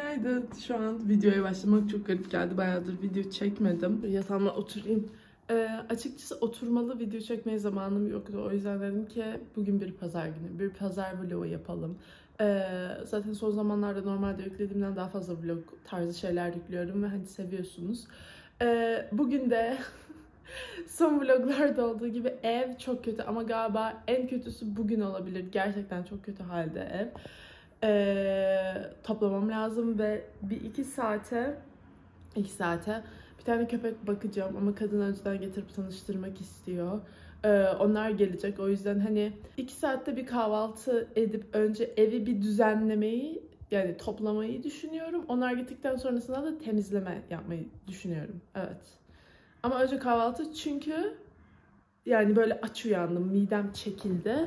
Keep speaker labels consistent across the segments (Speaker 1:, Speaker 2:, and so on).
Speaker 1: Günaydın. Şu an videoya başlamak çok garip geldi. Bayağıdır video çekmedim. Yatağıma oturayım. Ee, açıkçası oturmalı video çekmeye zamanım yoktu. O yüzden dedim ki bugün bir pazar günü. Bir pazar vlogu yapalım. Ee, zaten son zamanlarda normalde yüklediğimden daha fazla vlog tarzı şeyler yüklüyorum ve hani seviyorsunuz. Ee, bugün de son vloglarda olduğu gibi ev çok kötü ama galiba en kötüsü bugün olabilir. Gerçekten çok kötü halde ev. Ee, toplamam lazım ve bir iki saate iki saate bir tane köpek bakacağım ama kadın önceden getirip tanıştırmak istiyor. Ee, onlar gelecek o yüzden hani iki saatte bir kahvaltı edip önce evi bir düzenlemeyi yani toplamayı düşünüyorum. Onlar gittikten sonrasında da temizleme yapmayı düşünüyorum. Evet. Ama önce kahvaltı çünkü yani böyle aç uyandım. Midem çekildi.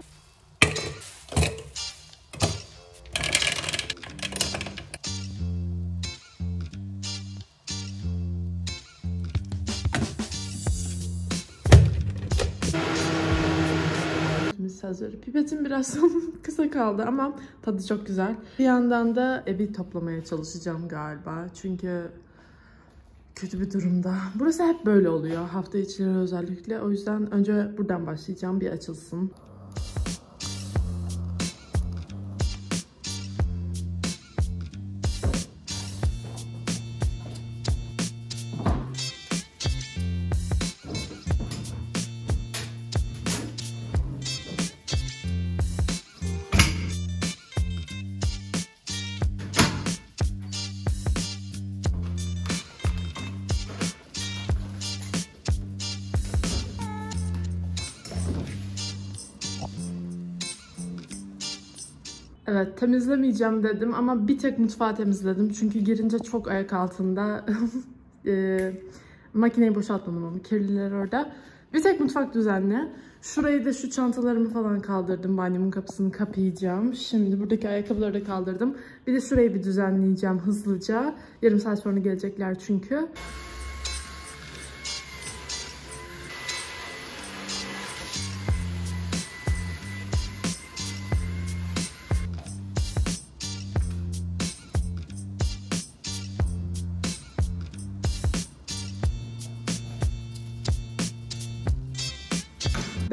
Speaker 1: Hazır. Pipetim biraz kısa kaldı ama tadı çok güzel. Bir yandan da evi toplamaya çalışacağım galiba. Çünkü kötü bir durumda. Burası hep böyle oluyor. Hafta içleri özellikle. O yüzden önce buradan başlayacağım. Bir açılsın. Temizlemeyeceğim dedim ama bir tek mutfağı temizledim. Çünkü girince çok ayak altında e, makineyi boşaltmadım ama kirliler orada. Bir tek mutfak düzenli. Şurayı da şu çantalarımı falan kaldırdım. Banyomun kapısını kapayacağım. Şimdi buradaki ayakkabıları da kaldırdım. Bir de şurayı bir düzenleyeceğim hızlıca. Yarım saat sonra gelecekler çünkü.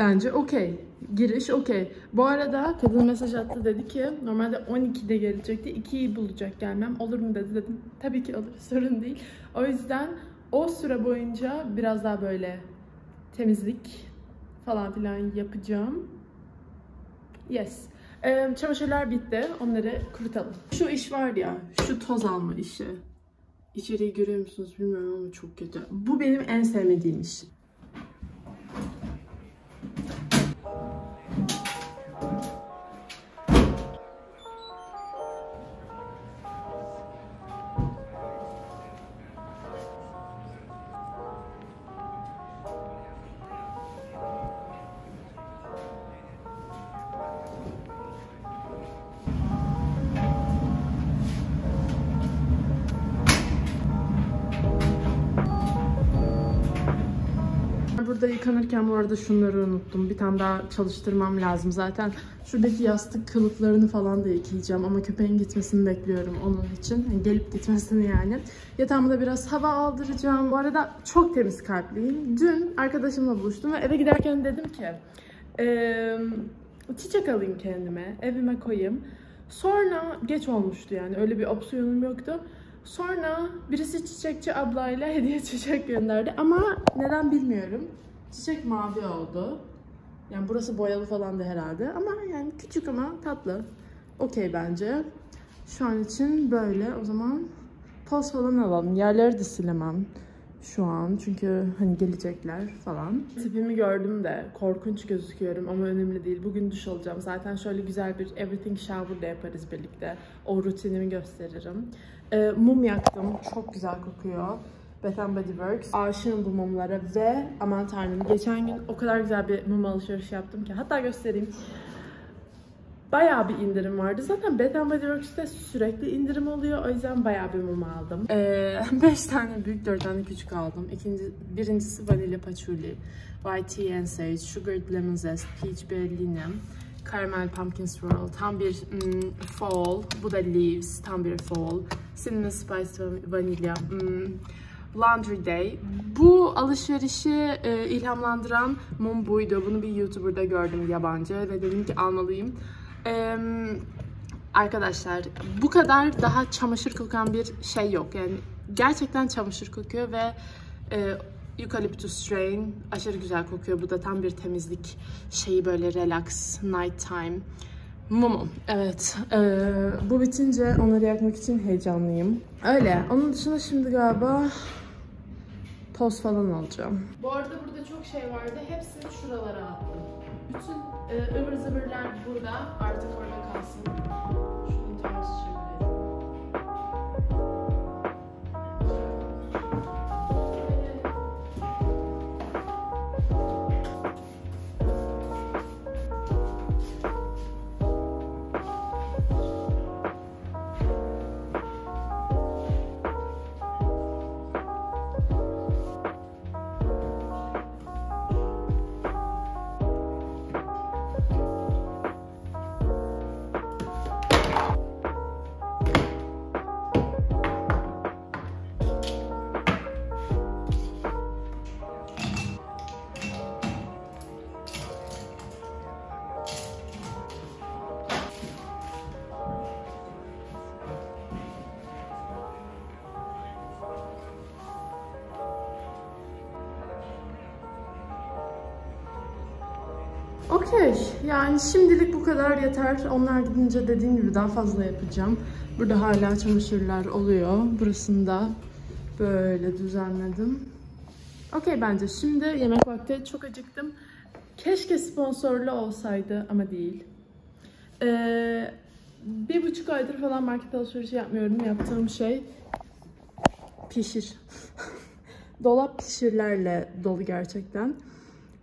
Speaker 1: Bence okey. Giriş okey. Bu arada kadın mesaj attı dedi ki normalde 12'de gelecekti. 2'yi bulacak gelmem. Olur mu dedi dedim. Tabii ki olur. Sorun değil. O yüzden o süre boyunca biraz daha böyle temizlik falan filan yapacağım. Yes. Ee, çamaşırlar bitti. Onları kurutalım. Şu iş var ya. Şu toz alma işi. İçeriği görüyor musunuz bilmiyorum ama çok kötü. Bu benim en sevmediğim iş. Burada yıkanırken bu arada şunları unuttum. Bir tane daha çalıştırmam lazım. Zaten şuradaki yastık kılıflarını falan da yıkayacağım. Ama köpeğin gitmesini bekliyorum onun için. Yani gelip gitmesini yani. Yatağımda da biraz hava aldıracağım. Bu arada çok temiz kalpliyim. Dün arkadaşımla buluştum ve eve giderken dedim ki... Ee, çiçek alayım kendime. Evime koyayım. Sonra geç olmuştu yani. Öyle bir opsiyonum yoktu. Sonra birisi çiçekçi ablayla hediye çiçek gönderdi ama neden bilmiyorum. Çiçek mavi oldu. Yani burası boyalı falan da herhalde ama yani küçük ama tatlı. Okey bence. Şu an için böyle. O zaman toz falan alalım. Yerleri de silemem şu an. Çünkü hani gelecekler falan. Tipimi gördüm de korkunç gözüküyorum ama önemli değil. Bugün duş alacağım. Zaten şöyle güzel bir everything shower da yaparız birlikte. O rutinimi gösteririm. Ee, mum yaktım. Çok güzel kokuyor. Bath Body Works. Aşığım bu mumlara ve aman tanrım geçen gün o kadar güzel bir mum alışveriş yaptım ki. Hatta göstereyim. Bayağı bir indirim vardı. Zaten Bath Body Works'te sürekli indirim oluyor. O yüzden bayağı bir mum aldım. 5 ee, tane büyük, 4 tane küçük aldım. İkinci, birincisi vanilya patchouli, white tea and sage, sugared lemon zest, peach berliner, caramel pumpkin swirl. Tam bir mm, fall. Bu da leaves. Tam bir fall. Cinnamon Spice Vanilya. Hmm. Laundry Day. Bu alışverişi e, ilhamlandıran mum buydu. Bunu bir YouTuber'da gördüm yabancı ve dedim ki almalıyım. E, arkadaşlar bu kadar daha çamaşır kokan bir şey yok. Yani gerçekten çamaşır kokuyor ve e, Eucalyptus strain aşırı güzel kokuyor. Bu da tam bir temizlik şeyi böyle relax, night time. Mumu. Evet. Ee, bu bitince onları yakmak için heyecanlıyım. Öyle. Onun dışında şimdi galiba toz falan alacağım. Bu arada burada çok şey vardı. Hepsini şuralara attım. Bütün e, ıvır zıvırlar burada. Artık orada kalsın. Şunu ters çevirelim. Okey. Yani şimdilik bu kadar yeter. Onlar gidince dediğim gibi daha fazla yapacağım. Burada hala çamaşırlar oluyor. Burasını da böyle düzenledim. Okey bence. Şimdi yemek vakti. Çok acıktım. Keşke sponsorlu olsaydı ama değil. Ee, bir buçuk aydır falan market alışverişi yapmıyorum. Yaptığım şey pişir. Dolap pişirlerle dolu gerçekten.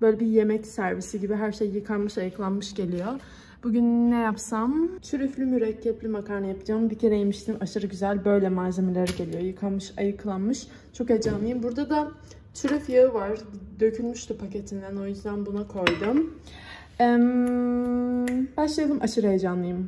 Speaker 1: Böyle bir yemek servisi gibi her şey yıkanmış, ayıklanmış geliyor. Bugün ne yapsam? Çürüflü mürekkepli makarna yapacağım. Bir kere yemiştim. Aşırı güzel. Böyle malzemeler geliyor. Yıkanmış, ayıklanmış. Çok heyecanlıyım. Burada da çürüf yağı var. Dökülmüştü paketinden. O yüzden buna koydum. Ee, başlayalım. Aşırı heyecanlıyım.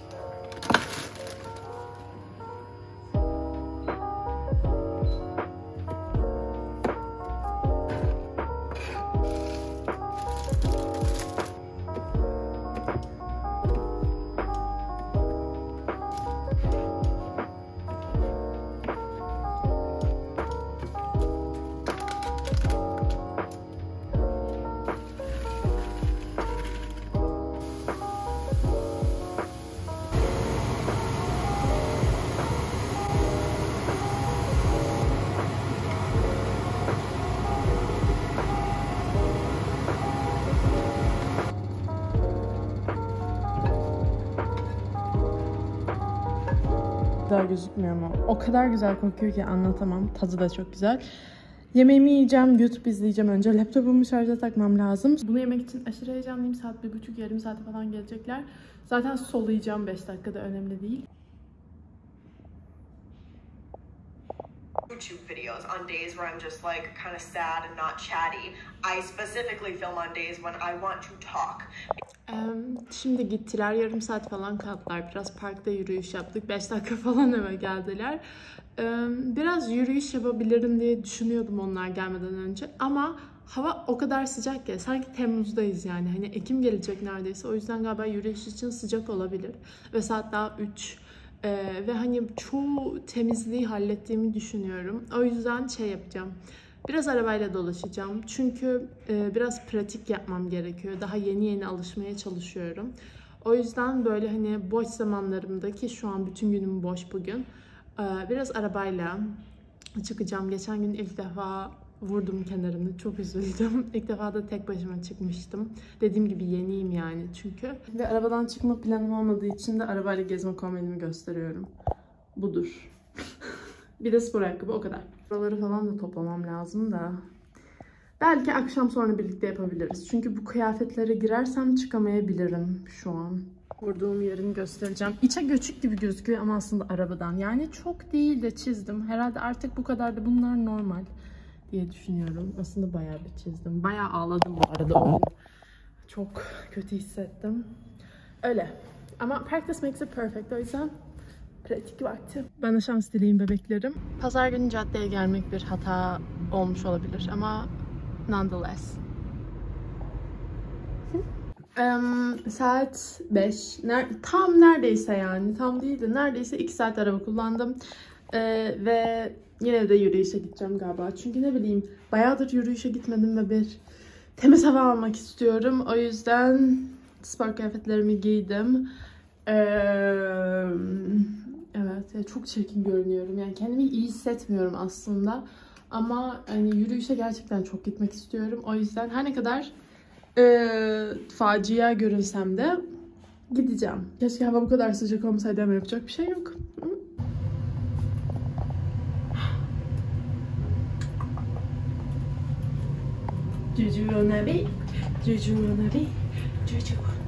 Speaker 1: Gözükmüyor ama o kadar güzel kokuyor ki anlatamam. Tadı da çok güzel. Yemeğimi yiyeceğim, YouTube izleyeceğim önce. Laptopumu şarja takmam lazım. Bunu yemek için aşırı heyecanlıyım. Saat bir buçuk, yarım saate falan gelecekler. Zaten soluyacağım 5 dakikada önemli değil.
Speaker 2: YouTube videos on days where I'm just like kind of sad and not chatty. I specifically film on days when I want to talk.
Speaker 1: Şimdi gittiler. Yarım saat falan kaldılar. Biraz parkta yürüyüş yaptık. 5 dakika falan eve geldiler. Biraz yürüyüş yapabilirim diye düşünüyordum onlar gelmeden önce. Ama hava o kadar sıcak ki sanki Temmuz'dayız yani. Hani Ekim gelecek neredeyse. O yüzden galiba yürüyüş için sıcak olabilir. Ve saat daha 3. Ee, ve hani çoğu temizliği hallettiğimi düşünüyorum. O yüzden şey yapacağım. Biraz arabayla dolaşacağım. Çünkü e, biraz pratik yapmam gerekiyor. Daha yeni yeni alışmaya çalışıyorum. O yüzden böyle hani boş zamanlarımdaki şu an bütün günüm boş bugün. E, biraz arabayla çıkacağım. Geçen gün ilk defa vurdum kenarını. Çok üzüldüm. İlk defa da tek başıma çıkmıştım. Dediğim gibi yeniyim yani çünkü. Ve arabadan çıkma planım olmadığı için de arabayla gezme kombinimi gösteriyorum. Budur. bir de spor ayakkabı o kadar. Buraları falan da toplamam lazım da. Belki akşam sonra birlikte yapabiliriz. Çünkü bu kıyafetlere girersem çıkamayabilirim şu an. Vurduğum yerini göstereceğim. İçe göçük gibi gözüküyor ama aslında arabadan. Yani çok değil de çizdim. Herhalde artık bu kadar da bunlar normal diye düşünüyorum. Aslında bayağı bir çizdim. Bayağı ağladım bu arada. Çok kötü hissettim. Öyle. Ama practice makes it perfect. O yüzden pratik vakti. Bana şans dileyin bebeklerim. Pazar günü caddeye gelmek bir hata olmuş olabilir ama nonetheless. Em, saat 5. tam neredeyse yani. Tam değil de neredeyse 2 saat araba kullandım. Ee, ve yine de yürüyüşe gideceğim galiba. Çünkü ne bileyim bayağıdır yürüyüşe gitmedim ve bir temiz hava almak istiyorum. O yüzden spor kıyafetlerimi giydim. Ee, evet çok çirkin görünüyorum. Yani kendimi iyi hissetmiyorum aslında. Ama hani yürüyüşe gerçekten çok gitmek istiyorum. O yüzden her ne kadar e, facia görünsem de gideceğim. Keşke hava bu kadar sıcak olmasaydı ama yapacak bir şey yok. Juju Onabi, Juju Onabi, Juju. Juju.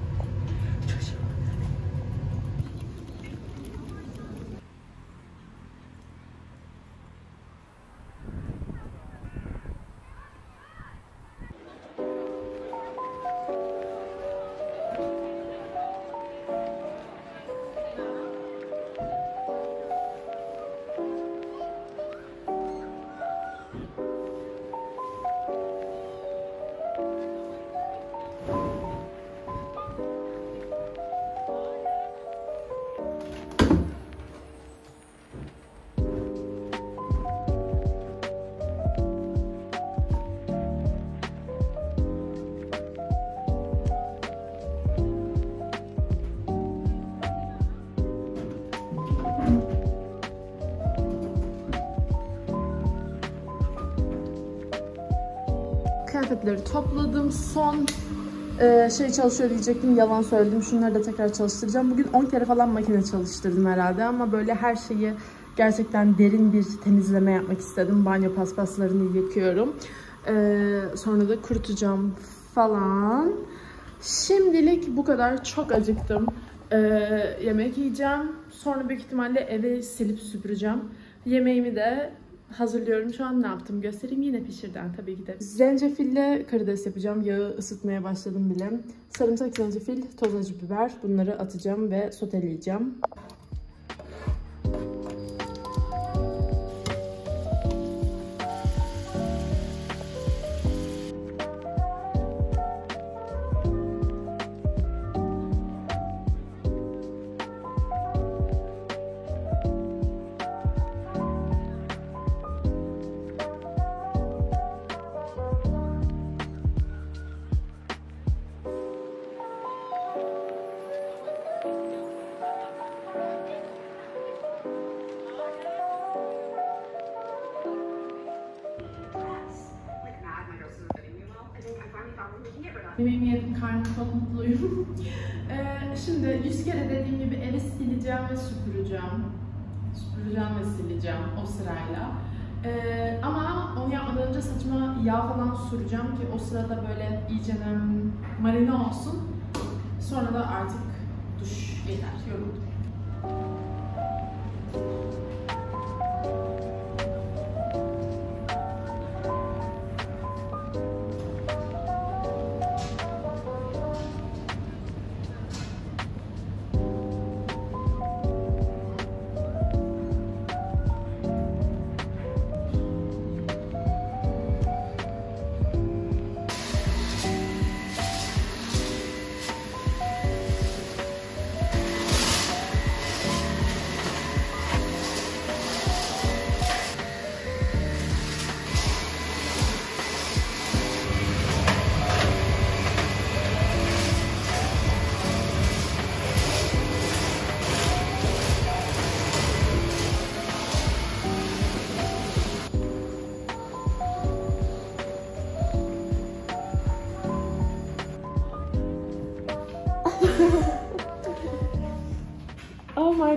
Speaker 1: Kıyafetleri topladım. Son e, şey çalışıyor diyecektim. Yalan söyledim. Şunları da tekrar çalıştıracağım. Bugün 10 kere falan makine çalıştırdım herhalde ama böyle her şeyi gerçekten derin bir temizleme yapmak istedim. Banyo paspaslarını yıkıyorum. E, sonra da kurutacağım falan. Şimdilik bu kadar. Çok acıktım. E, yemek yiyeceğim. Sonra büyük ihtimalle evi silip süpüreceğim. Yemeğimi de hazırlıyorum. Şu an ne yaptım göstereyim. Yine pişirden tabii ki de. Zencefille karides yapacağım. Yağı ısıtmaya başladım bile. Sarımsak, zencefil, toz acı biber. Bunları atacağım ve soteleyeceğim. Yemeğimi yedim, karnım çok mutluyum. Ee, şimdi 100 kere dediğim gibi evi sileceğim ve süpüreceğim. Süpüreceğim ve sileceğim o sırayla. Ee, ama onu yapmadan önce saçıma yağ falan süreceğim ki o sırada böyle iyice marine olsun. Sonra da artık duş yeter, yoruldum.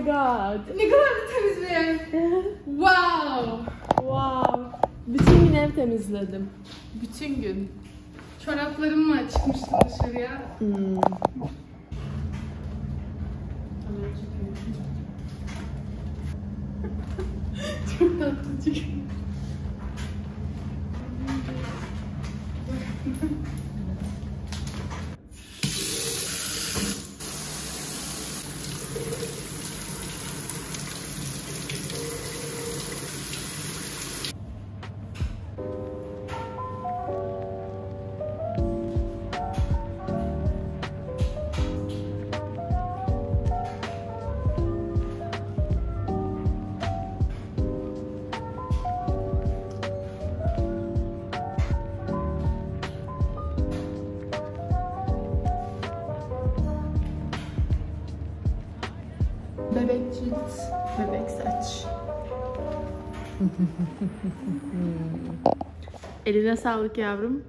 Speaker 1: God.
Speaker 3: Ne kadar da temiz bir ev. Wow.
Speaker 1: Wow. Bütün gün ev temizledim.
Speaker 3: Bütün gün. Çoraplarımla çıkmıştım dışarıya.
Speaker 1: Hmm.
Speaker 3: Çok tatlıcık.
Speaker 1: Eline sağlık yavrum.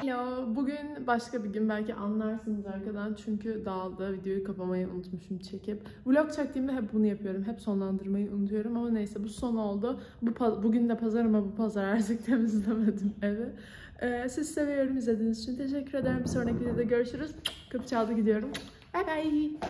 Speaker 1: Hello. Bugün başka bir gün belki anlarsınız arkadan çünkü dağıldı. Videoyu kapamayı unutmuşum çekip. Vlog çektiğimde hep bunu yapıyorum. Hep sonlandırmayı unutuyorum ama neyse bu son oldu. Bu bugün de pazar ama bu pazar artık temizlemedim evi. Ee, siz seviyorum izlediğiniz için teşekkür ederim. Bir sonraki videoda görüşürüz. Kapı çaldı gidiyorum. Bye bye.